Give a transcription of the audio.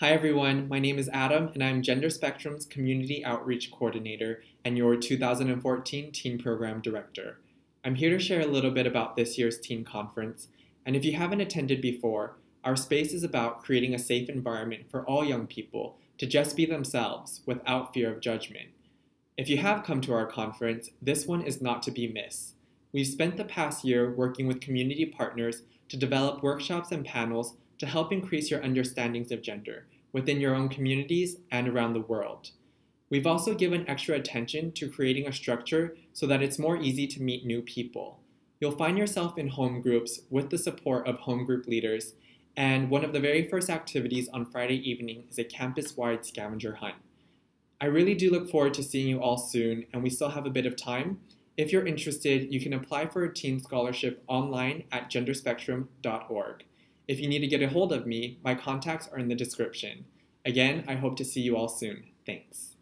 Hi everyone, my name is Adam and I'm Gender Spectrum's Community Outreach Coordinator and your 2014 Teen Program Director. I'm here to share a little bit about this year's Teen Conference, and if you haven't attended before, our space is about creating a safe environment for all young people to just be themselves without fear of judgment. If you have come to our conference, this one is not to be missed. We've spent the past year working with community partners to develop workshops and panels to help increase your understandings of gender within your own communities and around the world. We've also given extra attention to creating a structure so that it's more easy to meet new people. You'll find yourself in home groups with the support of home group leaders, and one of the very first activities on Friday evening is a campus wide scavenger hunt. I really do look forward to seeing you all soon, and we still have a bit of time. If you're interested, you can apply for a teen scholarship online at genderspectrum.org. If you need to get a hold of me, my contacts are in the description. Again, I hope to see you all soon. Thanks.